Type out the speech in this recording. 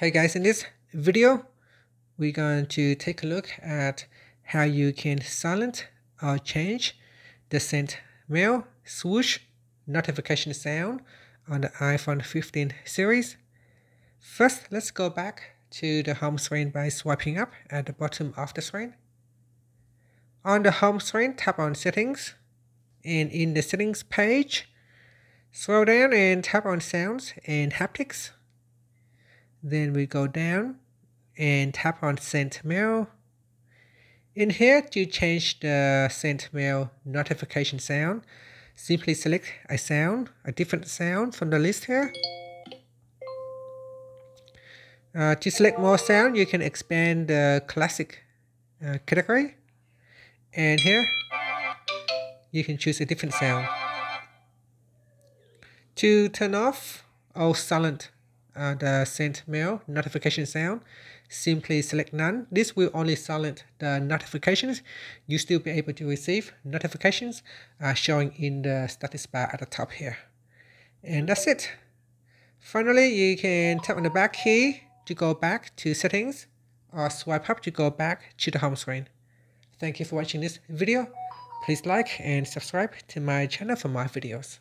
Hey guys, in this video, we're going to take a look at how you can silent or change the sent mail swoosh notification sound on the iPhone 15 series. First, let's go back to the home screen by swiping up at the bottom of the screen. On the home screen, tap on settings and in the settings page, scroll down and tap on sounds and haptics. Then we go down and tap on sent mail. In here to change the sent mail notification sound, simply select a sound, a different sound from the list here. Uh, to select more sound, you can expand the classic uh, category. And here, you can choose a different sound. To turn off or silent uh, the sent mail notification sound, simply select none. This will only silent the notifications. You still be able to receive notifications uh, showing in the status bar at the top here. And that's it. Finally, you can tap on the back key to go back to settings or swipe up to go back to the home screen. Thank you for watching this video. Please like and subscribe to my channel for more videos.